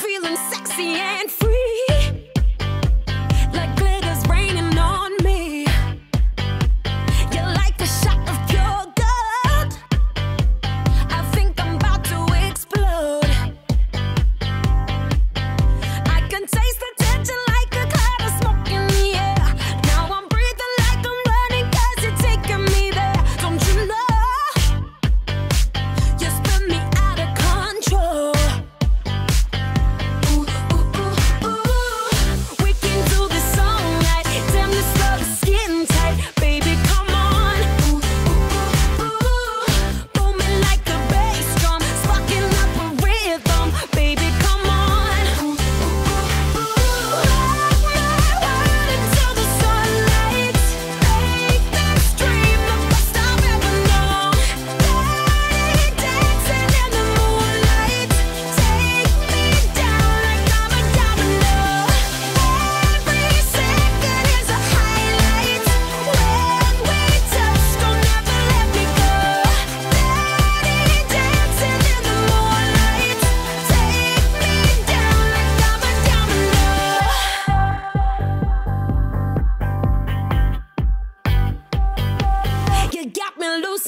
feeling sexy and free.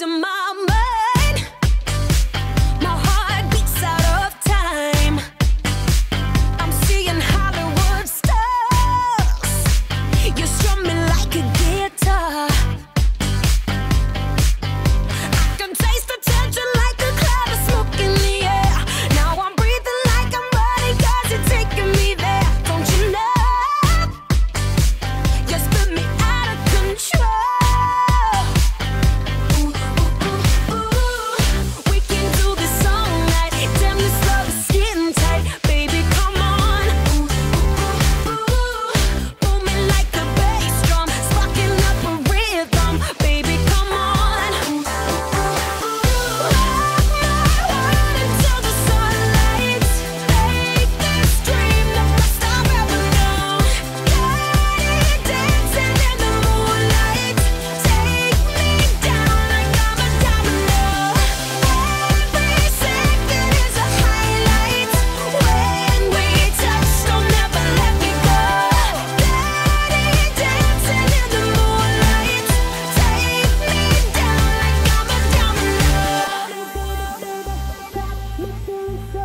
to my Thank you.